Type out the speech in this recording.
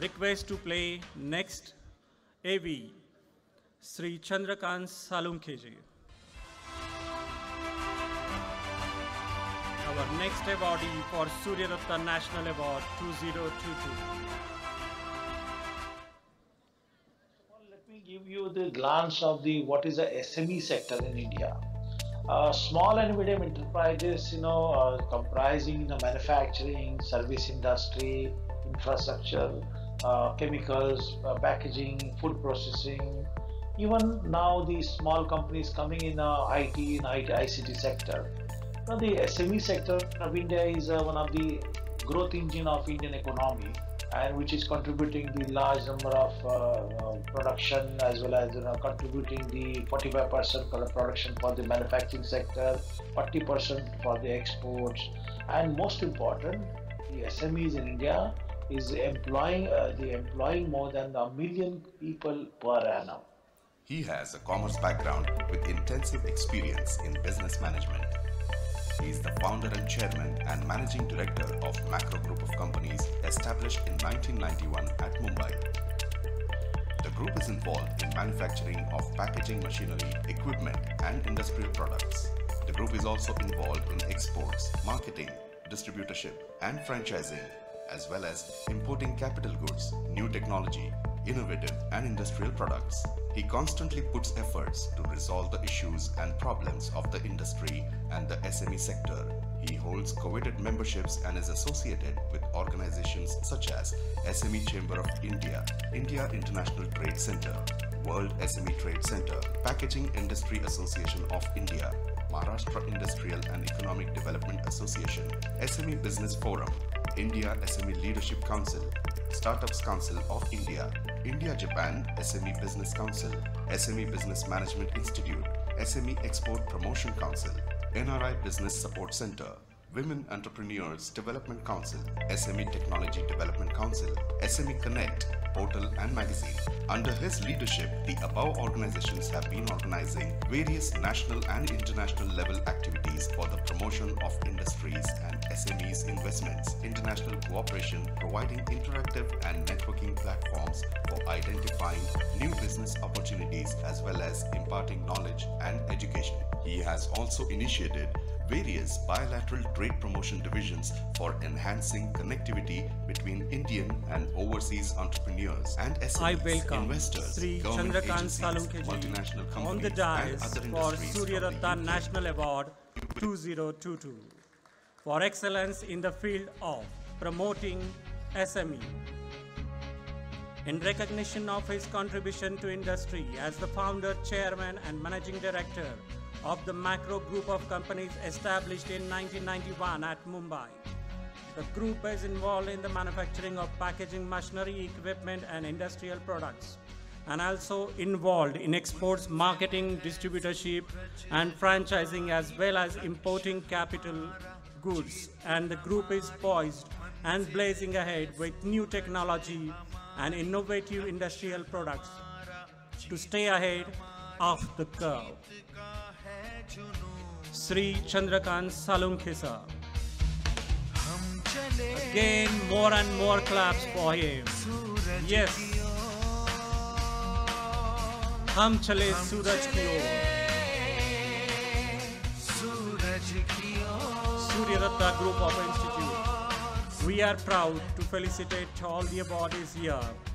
Request to play next AV Sri Chandrakant Salunkheji. Our next awardee for Suryadatta National Award 2022. Let me give you the glance of the what is the SME sector in India. Uh, small and medium enterprises, you know, uh, comprising the manufacturing, service industry, infrastructure, uh, chemicals, uh, packaging, food processing, even now the small companies coming in uh, IT and IT, ICT sector. Now the SME sector of India is uh, one of the growth engine of Indian economy and which is contributing the large number of uh, production as well as you know, contributing the 45% for the production for the manufacturing sector, 40% for the exports, and most important, the SMEs in India is employing uh, the employing more than a million people per annum. He has a commerce background with intensive experience in business management. He is the founder and chairman and managing director of Macro Group of Companies established in 1991 at Mumbai. The group is involved in manufacturing of packaging machinery, equipment and industrial products. The group is also involved in exports, marketing, distributorship and franchising as well as importing capital goods, new technology, innovative and industrial products. He constantly puts efforts to resolve the issues and problems of the industry and the SME sector. He holds coveted memberships and is associated with organizations such as SME Chamber of India, India International Trade Center, World SME Trade Center, Packaging Industry Association of India, Maharashtra Industrial and Economic Development Association, SME Business Forum, India SME Leadership Council, Startups Council of India, India Japan SME Business Council, SME Business Management Institute, SME Export Promotion Council, NRI Business Support Center, Women Entrepreneurs Development Council, SME Technology Development Council, SME Connect, portal and magazine. Under his leadership, the above organizations have been organizing various national and international level activities for the promotion of industries and SMEs investments, international cooperation, providing interactive and networking platforms for identifying new business opportunities as well as imparting knowledge and education. He has also initiated various bilateral trade promotion divisions for enhancing connectivity between Indian and overseas entrepreneurs and SMEs, investors, Sri government Chandrakant agencies, multinational companies, on the and other for Surya Ratta National Award 2022 for excellence in the field of promoting SME. In recognition of his contribution to industry as the founder, chairman, and managing director of the Macro Group of Companies established in 1991 at Mumbai. The group is involved in the manufacturing of packaging machinery, equipment, and industrial products, and also involved in exports, marketing, distributorship, and franchising, as well as importing capital goods. And the group is poised and blazing ahead with new technology and innovative industrial products to stay ahead of the curve. Shri Chandrakant Salunkhe Again, more and more claps for him. Yes. हम चले सूरज की ओर। सूरज की ओर। Surya Datta group of institute we are proud to felicitate all their bodies here